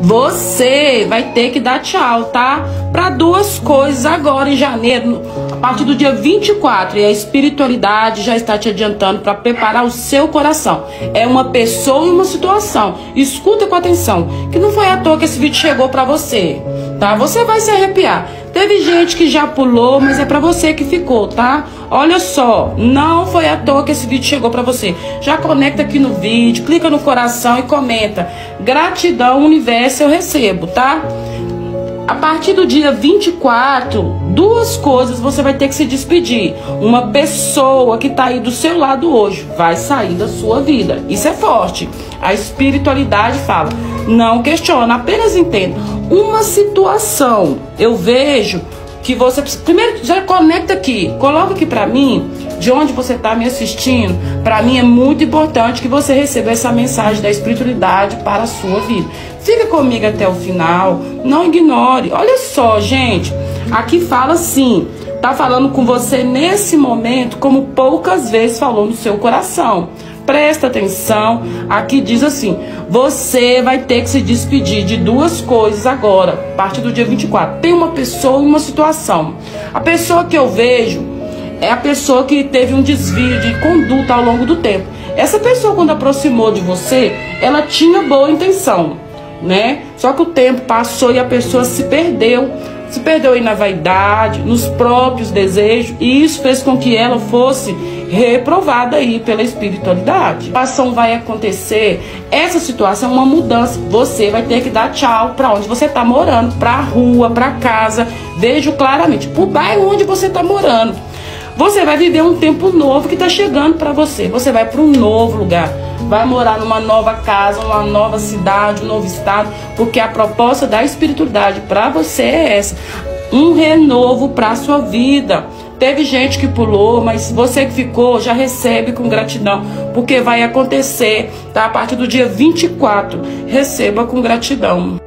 Você vai ter que dar tchau, tá? Para duas coisas agora em janeiro, a partir do dia 24. E a espiritualidade já está te adiantando para preparar o seu coração. É uma pessoa e uma situação. Escuta com atenção, que não foi à toa que esse vídeo chegou para você, tá? Você vai se arrepiar. Teve gente que já pulou, mas é para você que ficou, tá? Olha só, não foi à toa que esse vídeo chegou para você. Já conecta aqui no vídeo, clica no coração e comenta. Gratidão, universo, eu recebo, tá? A partir do dia 24, duas coisas você vai ter que se despedir. Uma pessoa que está aí do seu lado hoje vai sair da sua vida. Isso é forte. A espiritualidade fala: não questiona, apenas entenda. Uma situação, eu vejo que você primeiro já conecta aqui, coloca aqui para mim de onde você está me assistindo. Para mim é muito importante que você receba essa mensagem da espiritualidade para a sua vida. Fica comigo até o final, não ignore. Olha só, gente, aqui fala assim, tá falando com você nesse momento como poucas vezes falou no seu coração. Presta atenção, aqui diz assim: você vai ter que se despedir de duas coisas agora, a partir do dia 24. Tem uma pessoa e uma situação. A pessoa que eu vejo é a pessoa que teve um desvio de conduta ao longo do tempo. Essa pessoa, quando aproximou de você, ela tinha boa intenção, né? Só que o tempo passou e a pessoa se perdeu se perdeu aí na vaidade, nos próprios desejos, e isso fez com que ela fosse reprovada aí pela espiritualidade. A ação vai acontecer, essa situação é uma mudança. Você vai ter que dar tchau para onde você está morando, para a rua, para casa. Vejo claramente, para o bairro onde você está morando. Você vai viver um tempo novo que está chegando para você. Você vai para um novo lugar vai morar numa nova casa, uma nova cidade, um novo estado, porque a proposta da espiritualidade para você é essa, um renovo para sua vida. Teve gente que pulou, mas você que ficou já recebe com gratidão, porque vai acontecer, tá? A partir do dia 24, receba com gratidão.